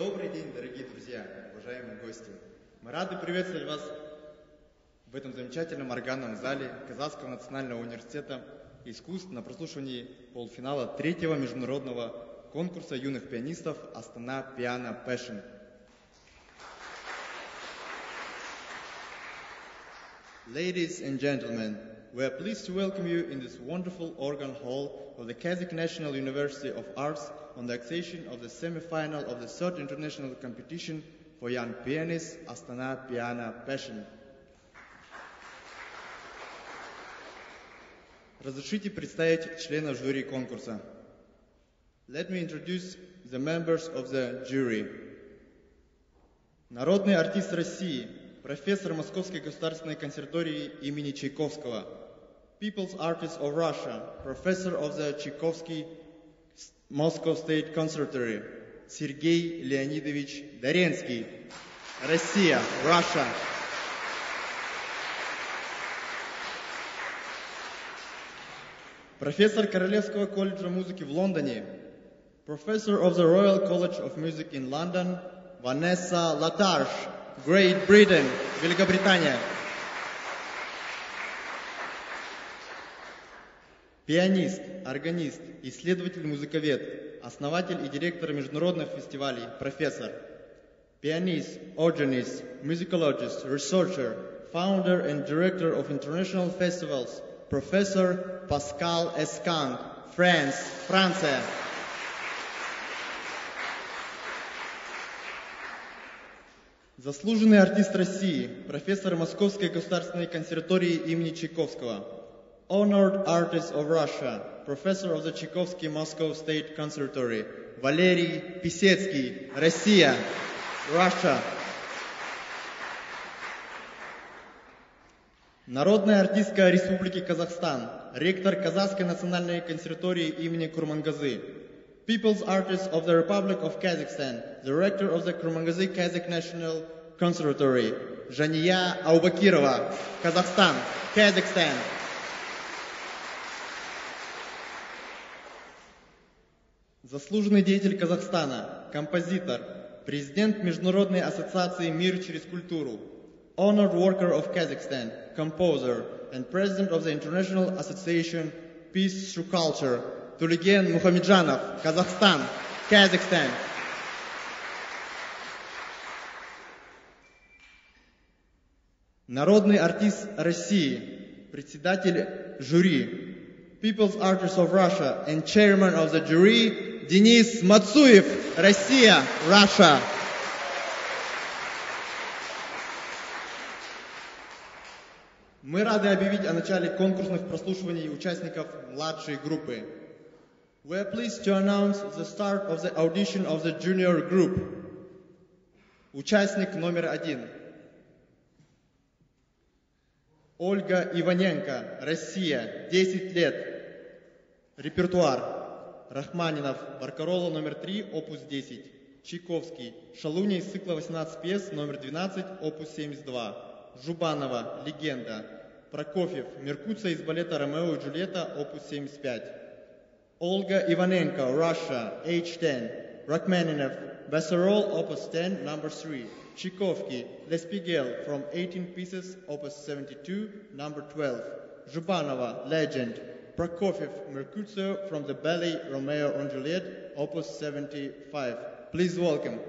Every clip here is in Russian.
Добрый день, дорогие друзья, уважаемые гости. Мы рады приветствовать вас в этом замечательном органном зале Казахского национального университета искусств на прослушивании полуфинала третьего международного конкурса юных пианистов Астана Piano Passion. Ladies and gentlemen, we are pleased to welcome you in this wonderful organ hall of the Kazakh National University of Arts on the accession of the semi-final of the third international competition for young pianists Astana Piano Passion. Разрешите представить членов жюри конкурса. Let me introduce the members of the jury. Народный артист России, профессор Московской государственной консерватории имени Чайковского, People's Artist of Russia, professor of the Tchaikovsky Moscow State Conservatory, Сергей Леонидович Даренский, Россия, Russia. Профессор Королевского колледжа музыки в Лондоне, Professor of the Royal College of Music in London, Vanessa Latarche, Great Britain, Великобритания. Пианист, органист, исследователь-музыковед, основатель и директор международных фестивалей, профессор. Pianist, organist, musicologist, researcher, founder and director of international festivals, Professor Pascal Escang, France, Франция. Заслуженный артист России, профессор Московской государственной консерватории имени Чайковского. Honored Artist of Russia, Professor of the Tchaikovsky Moscow State Conservatory, Валерий Писецкий, Россия, Russia. Народная артистка Республики Казахстан, ректор Казахской национальной консерватории имени Курмангазы, People's Artist of the Republic of Kazakhstan, the rector of the Kurmangazi Kazakh National Conservatory, Жания Аубакирова, Казахстан, Kazakhstan. Заслуженный деятель Казахстана, композитор, президент Международной ассоциации «Мир через культуру», honored worker of Kazakhstan, composer, and president of the International Association Peace Through Culture, Тулиген Мухамеджанов, Казахстан, Kazakhstan. Народный артист России, председатель жюри, People's Artist of Russia and chairman of the jury, Денис Мацуев, Россия, Russia. Мы рады объявить о начале конкурсных прослушиваний участников младшей группы. We are pleased to announce the start of the audition of the junior group. Участник номер один. Ольга Иваненко, Россия, 10 лет. Репертуар. Рахманинов, Баркарола номер 3, опус 10. Чайковский, Шалуня из цикла 18 пьес, номер 12, опус 72. Жубанова, Легенда. Прокофьев, Меркуция из балета Ромео и Джульетта, опус 75. Olga Ivanenko, Russia, age 10. Rachmaninoff, Basarol, opus 10, number 3. Tchaikovsky, L'Espigel, from 18 pieces, opus 72, number 12. Zhubanova, Legend. Prokofiev, Mercutio, from the ballet Romeo and Juliet, opus 75. Please welcome.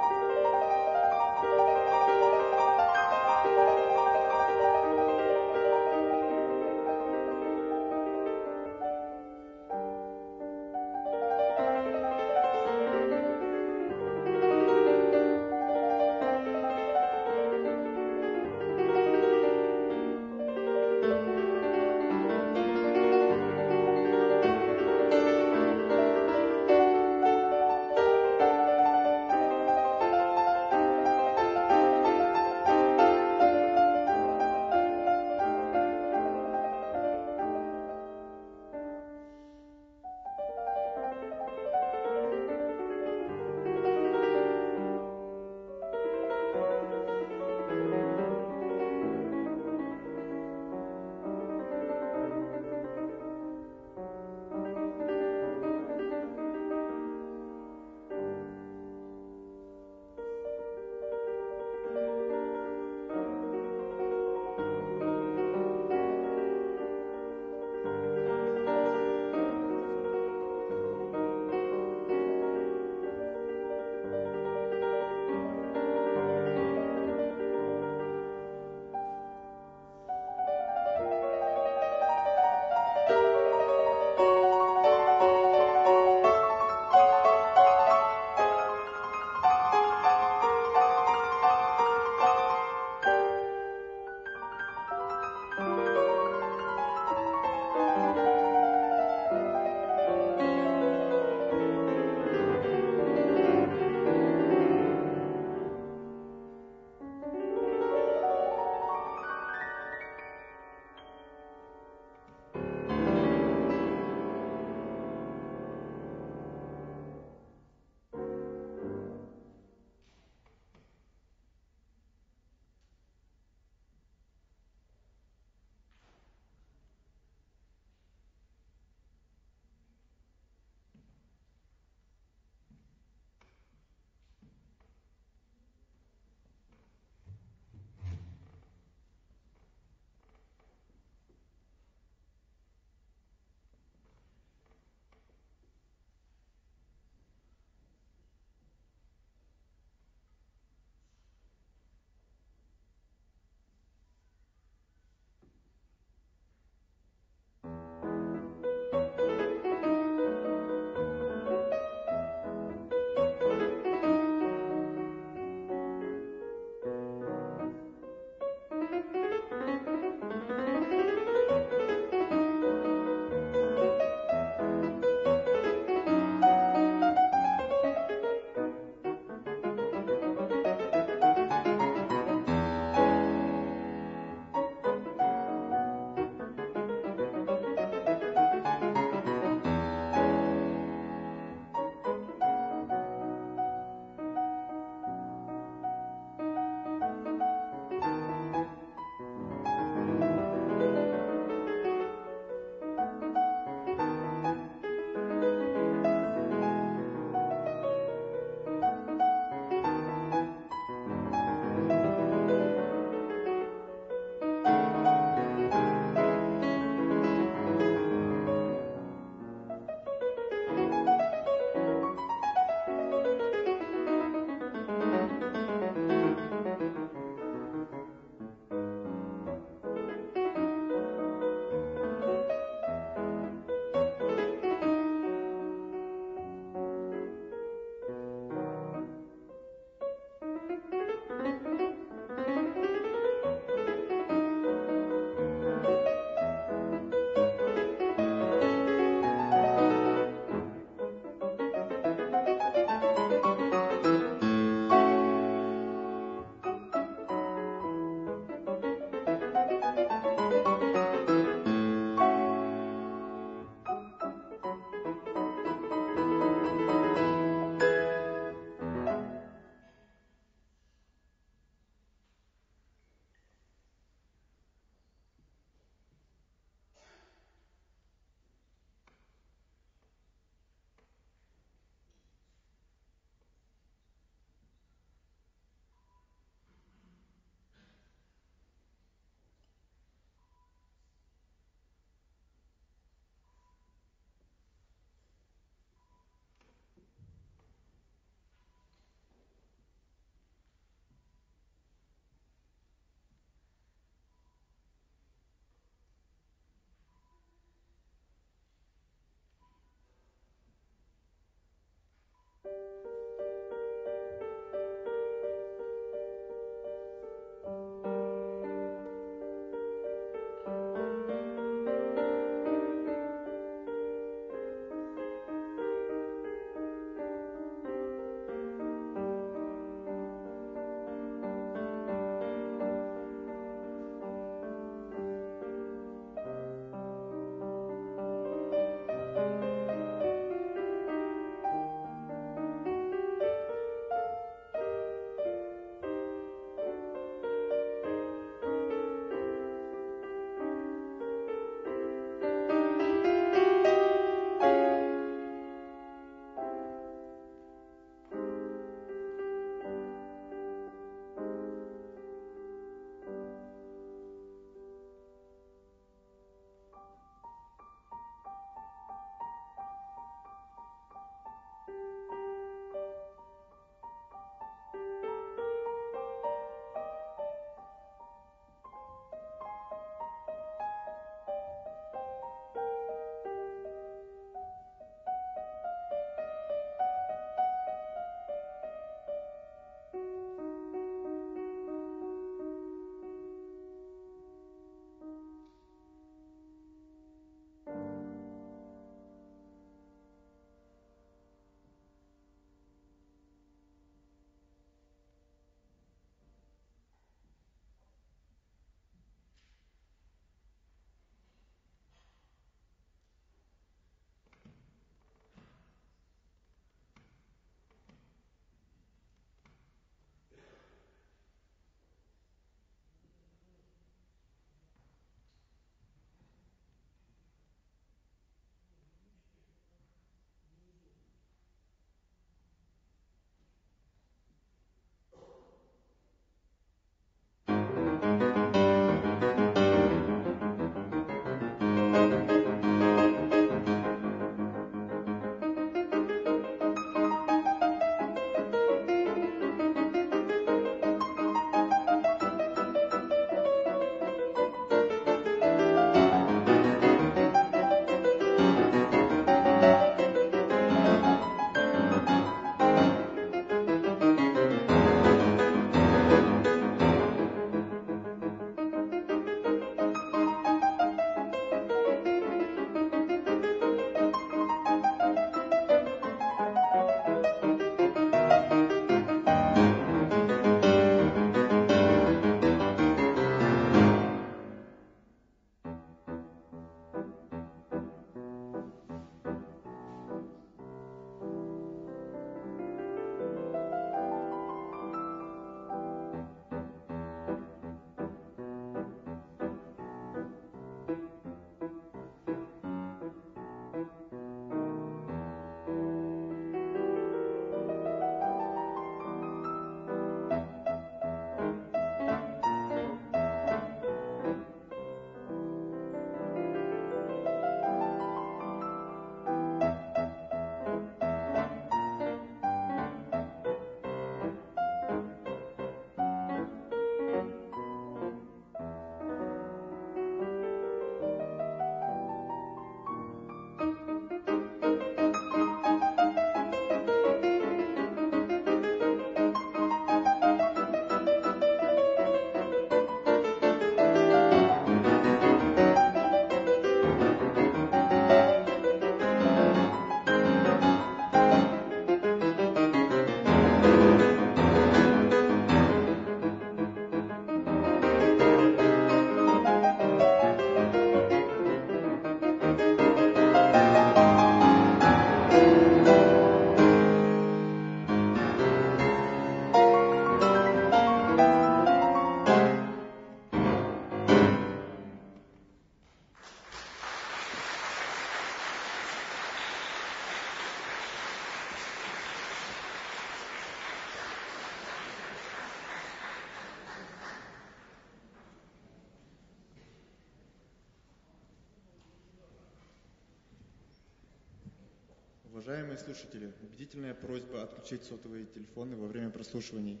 Уважаемые слушатели, убедительная просьба отключить сотовые телефоны во время прослушиваний.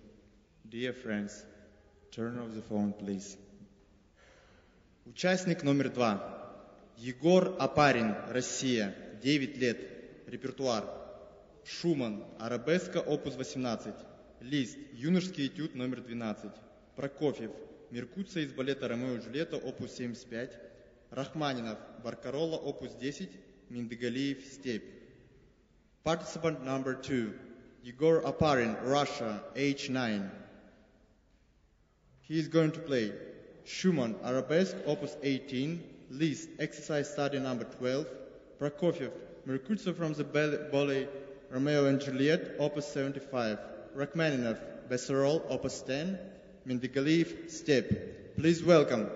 Dear friends, turn off the phone, please. Участник номер два. Егор Апарин, Россия, 9 лет, репертуар. Шуман, арабеска, опус 18. Лист, юношеский этюд номер 12. Прокофьев, Меркуция из балета «Ромео и Джульетта», опус 75. Рахманинов, Баркарола, опус 10. Миндегалиев, степь. Participant number two, Igor Aparin, Russia, age 9. He is going to play Schumann, Arabesque, opus 18, Liszt, exercise study number 12, Prokofiev, Merkutso from the ballet Romeo and Juliet, opus 75, Rachmaninoff, Besserol, opus 10, Mendegaliev, Step. Please welcome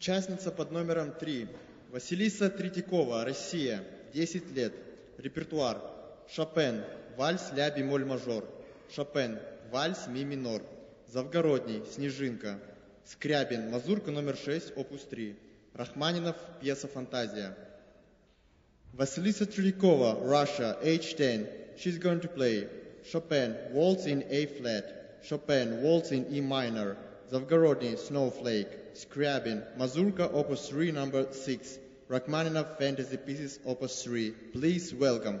Участница под номером 3. Василиса Третьякова, Россия, 10 лет. Репертуар. Шопен, вальс ля бемоль мажор. Шопен, вальс ми минор. Завгородний, Снежинка. Скрябин, мазурка номер 6, опус 3. Рахманинов, пьеса «Фантазия». Vasilisa Tretьякова, Russia, age 10. She's going to play Chopin, Waltz in A flat, Chopin, Waltz in E minor, Zavgorodny, Snowflake, Scriabin, Mazurka, Opus 3, number 6, Rachmaninoff, Fantasy Pieces, Opus 3. Please welcome.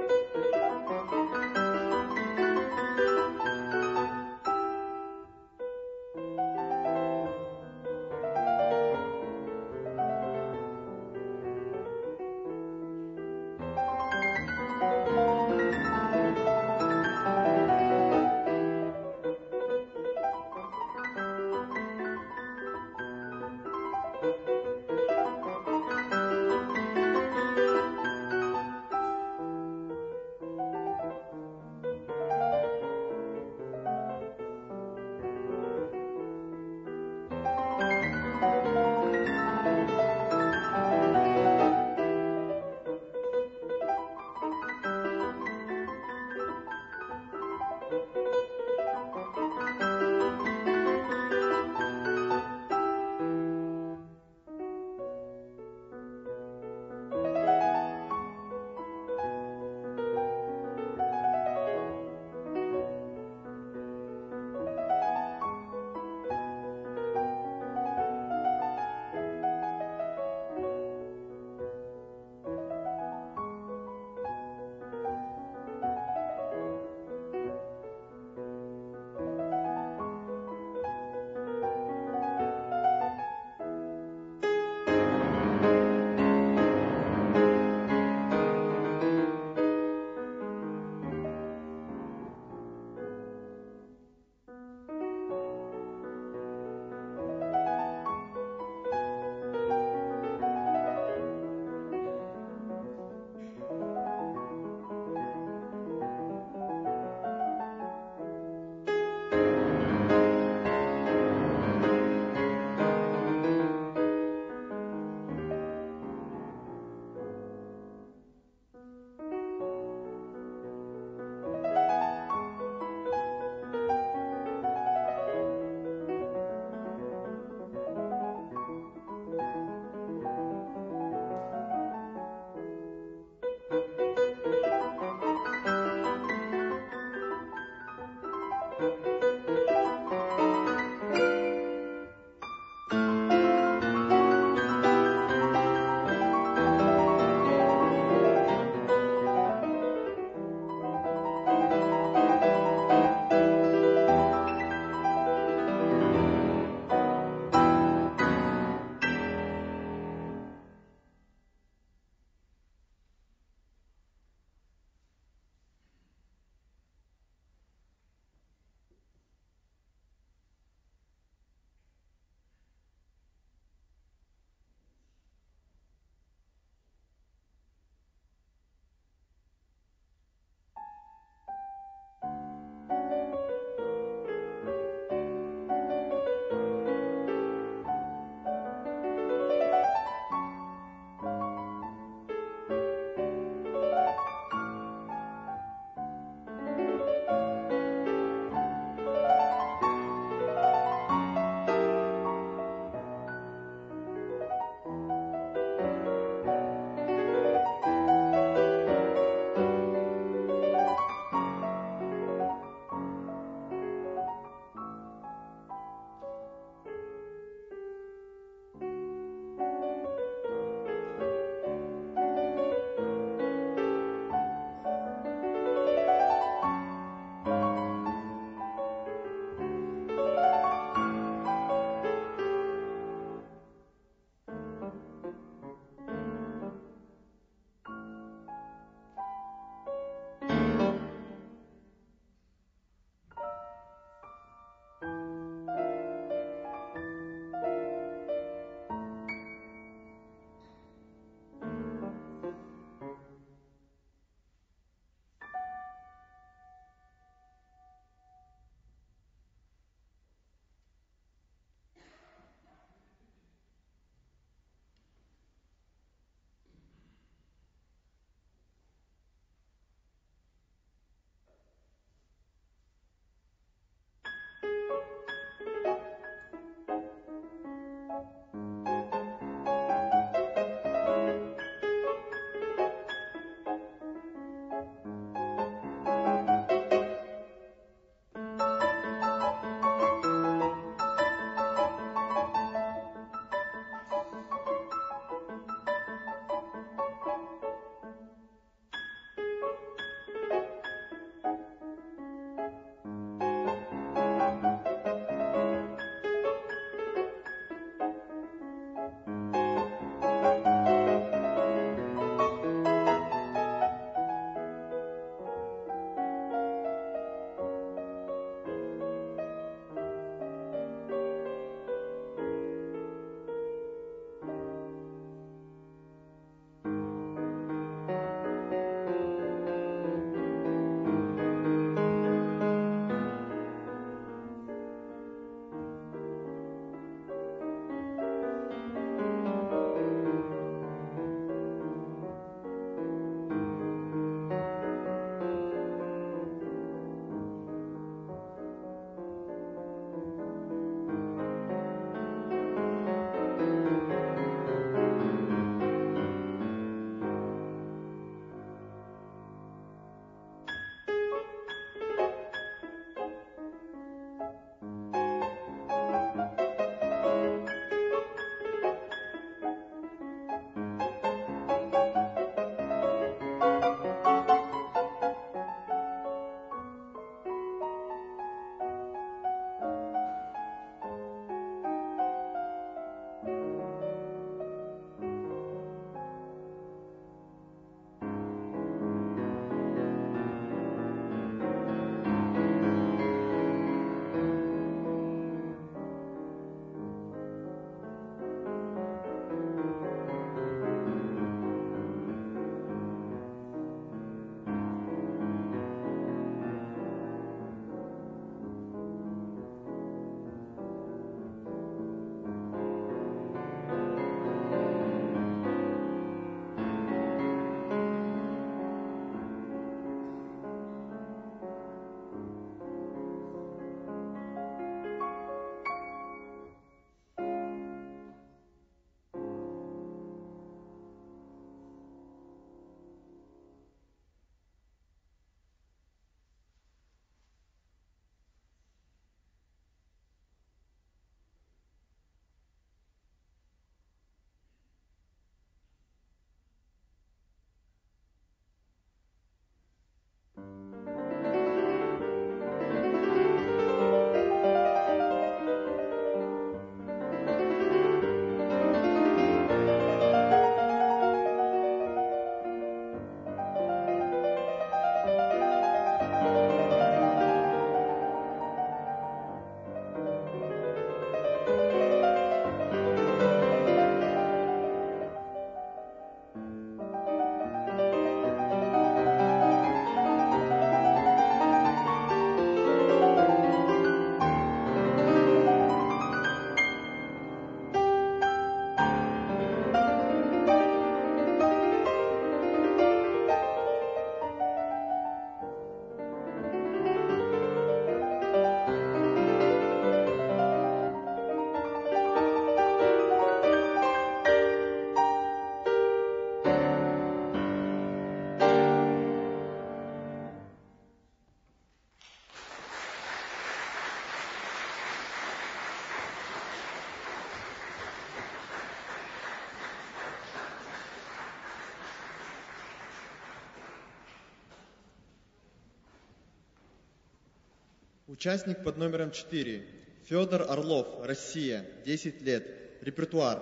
Участник под номером 4. Федор Орлов, Россия, 10 лет. Репертуар.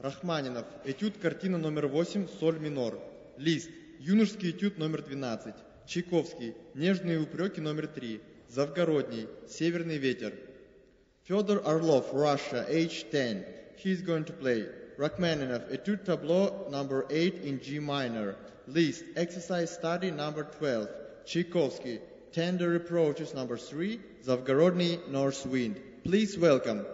Рахманинов. Этюд, картина номер 8, соль минор. Лист. Юношеский этюд номер 12. Чайковский. Нежные упреки номер 3. Завгородний. Северный ветер. Fyodor Orlov, Russia, age 10. He's going to play Rachmaninoff, Etude Tableau number 8 in G minor. Liszt, Exercise Study number 12. Tchaikovsky, Tender Reproaches number 3. Zavgorodny, North Wind. Please welcome.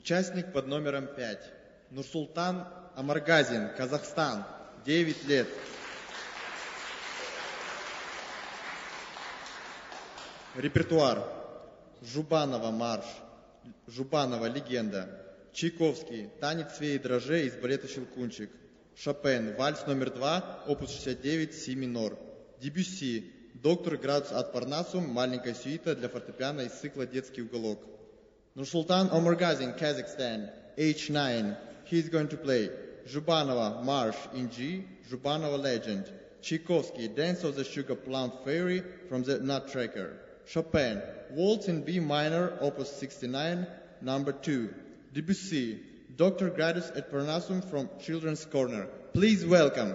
Участник под номером 5. Нурсултан Амаргазин, Казахстан, 9 лет. Репертуар. Жубанова марш. Жубанова легенда. Чайковский. Танец свей и дроже из балета «Щелкунчик». Шопен. Вальс номер 2, опус 69, си минор. Дебюсси. Доктор градус от Парнасум. Маленькая сюита для фортепиано из цикла «Детский уголок». Nursultan Omurgazin, Kazakhstan, age 9. He's going to play Zhubanova March in G, Zhubanova Legend. Tchaikovsky, Dance of the Sugar Plum Fairy from the Nutcracker. Chopin, Waltz in B minor, opus 69, number 2. Debussy, Dr. Gradus et Parnassum from Children's Corner. Please welcome.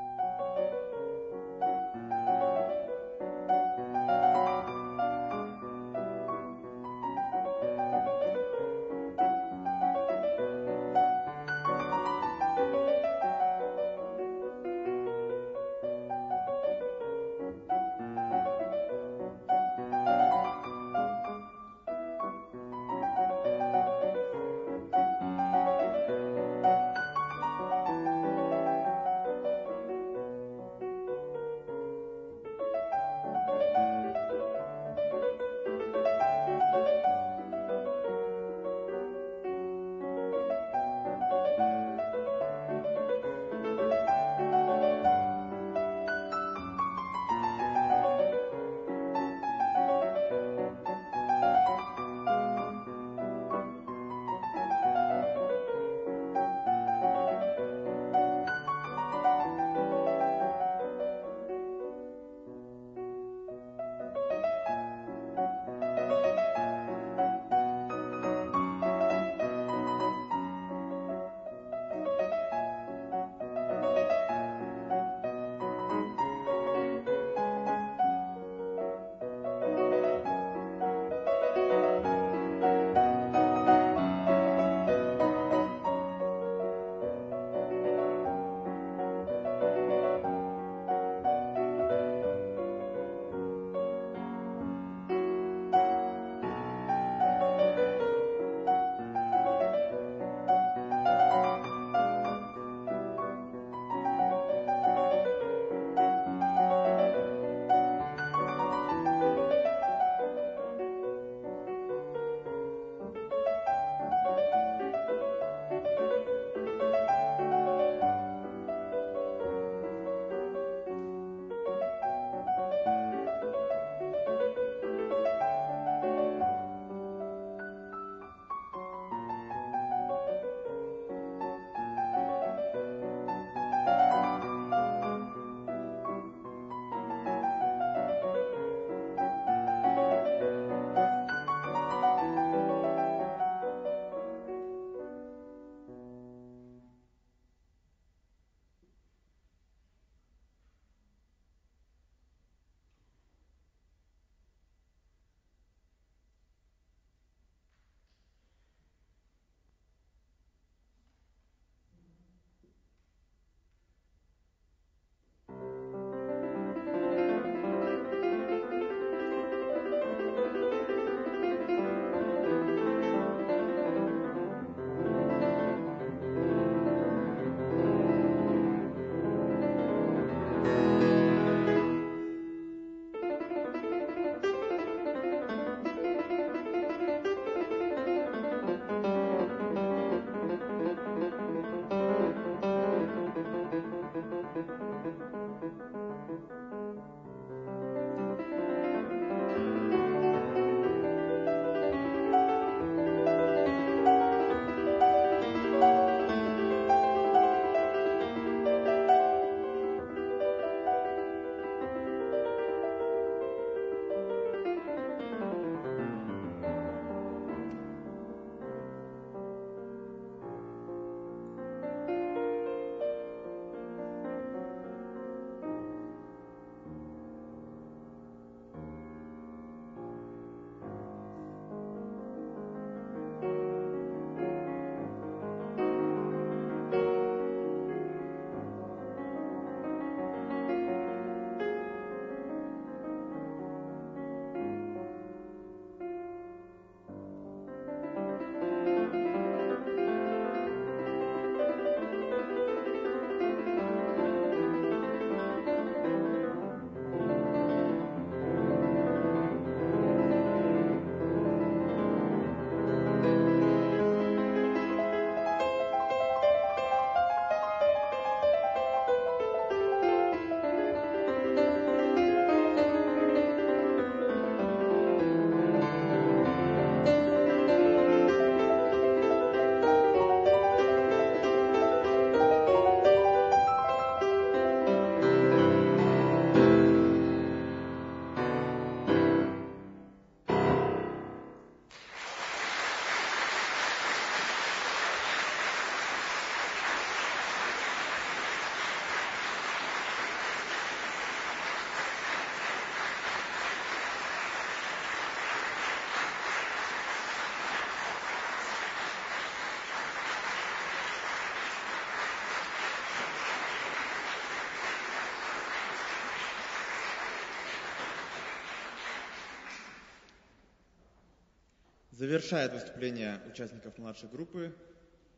Завершает выступление участников младшей группы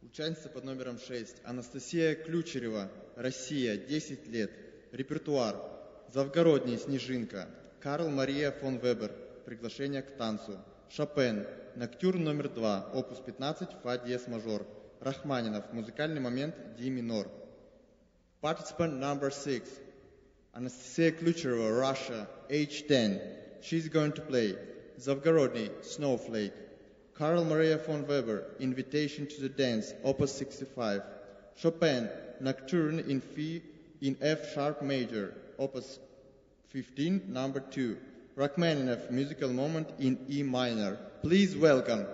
участница под номером 6 Анастасия Ключерева, Россия, 10 лет, репертуар. Завгородний. Снежинка, Карл Мария фон Вебер, приглашение к танцу, Шопен, Ноктюр номер 2, опус 15, фа диез мажор, Рахманинов, музыкальный момент, ди минор. Participant number 6, Anastasia Klucherova, Russia, age 10. She's going to play. Zavgorodny, Snowflake. Carl Maria von Weber, Invitation to the Dance, Opus 65. Chopin, Nocturne in F, in F sharp major, Opus 15, number 2. Rachmaninoff, Musical Moment in E minor. Please welcome.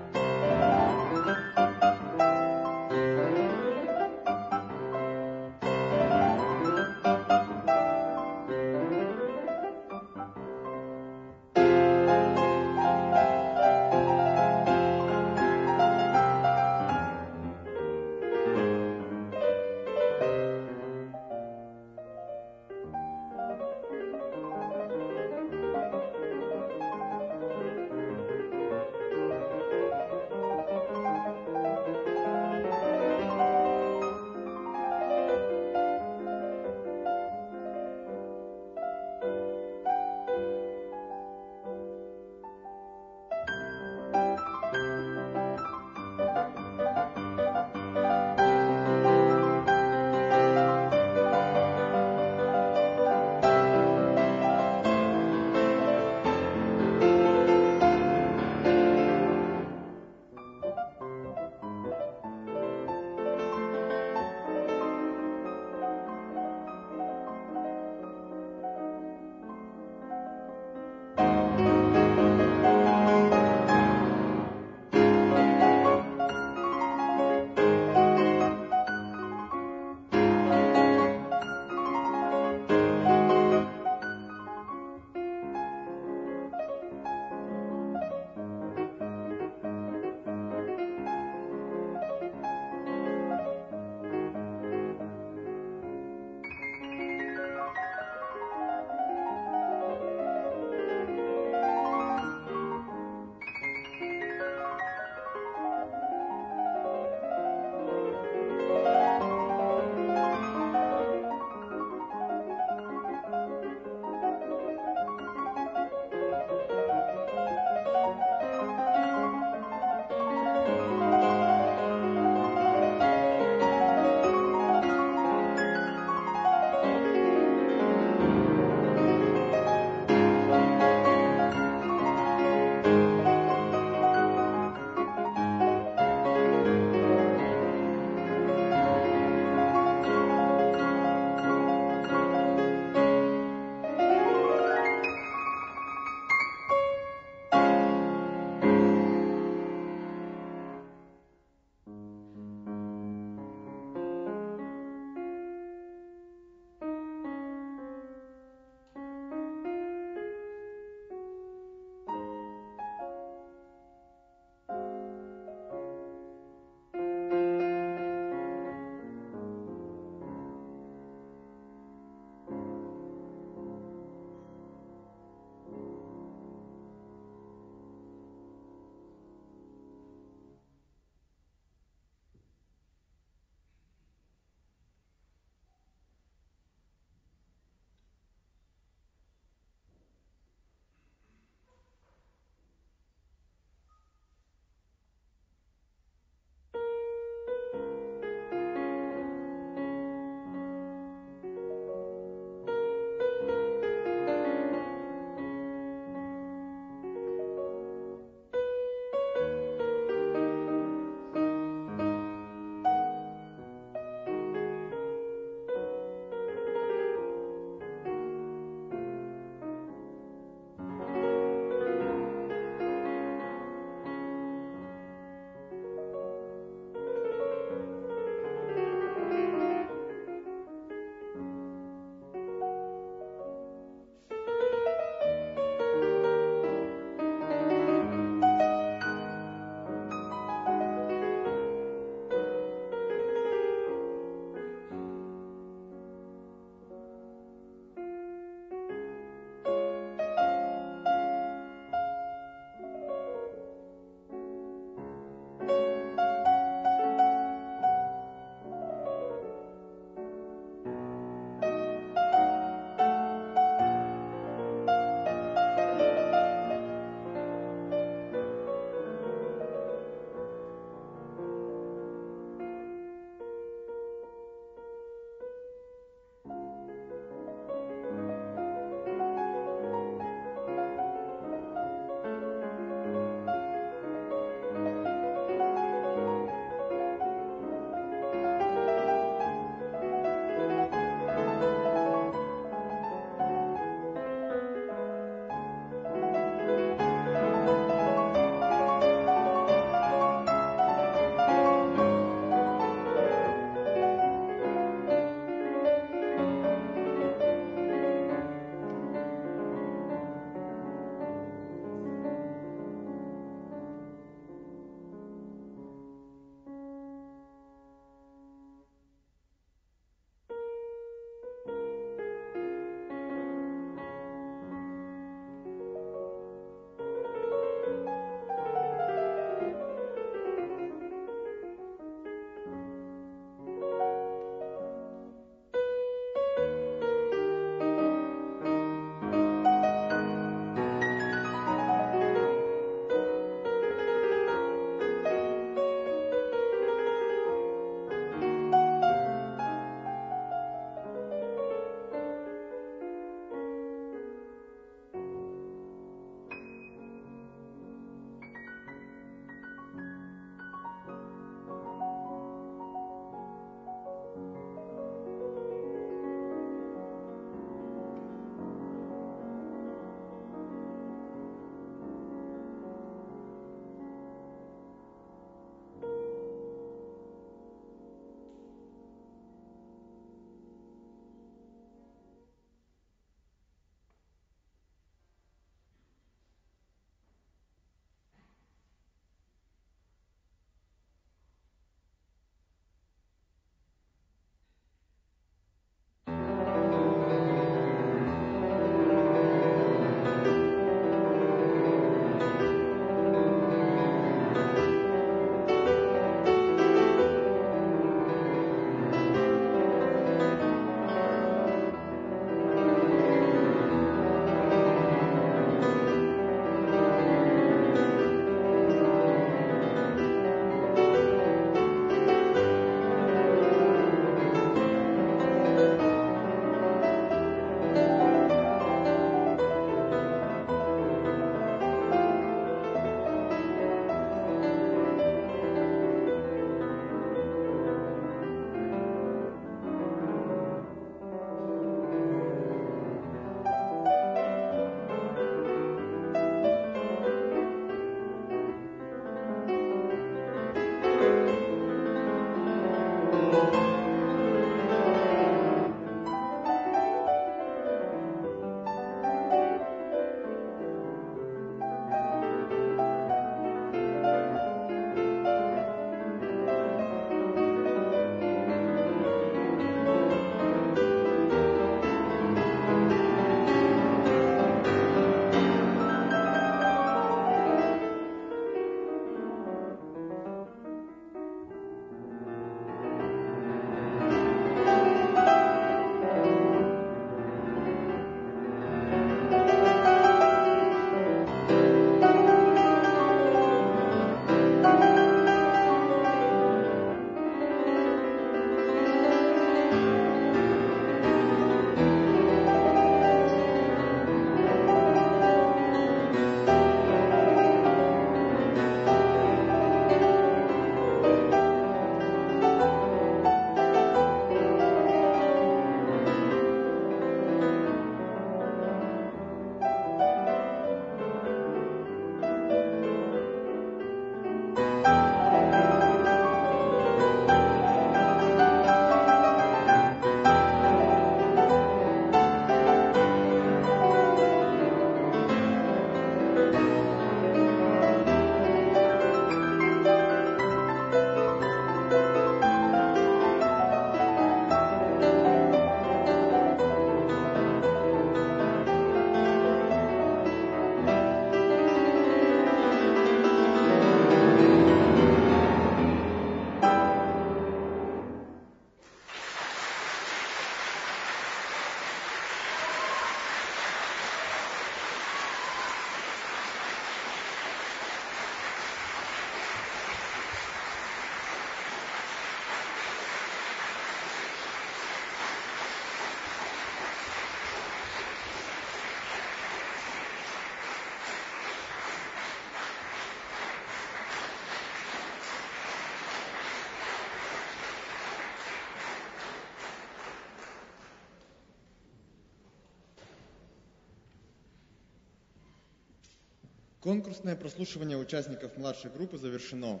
Конкурсное прослушивание участников младшей группы завершено.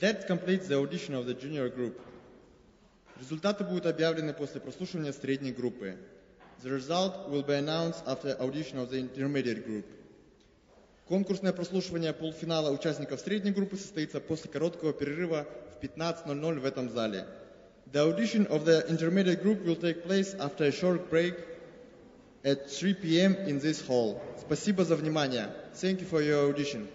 That completes the audition of the junior group. Результаты будут объявлены после прослушивания средней группы. The result will be announced after audition of the intermediate group. Конкурсное прослушивание полуфинала участников средней группы состоится после короткого перерыва в 15.00 в этом зале. The audition of the intermediate group will take place after a short break at 3 p.m. in this hall. Спасибо за внимание. Thank you for your audition.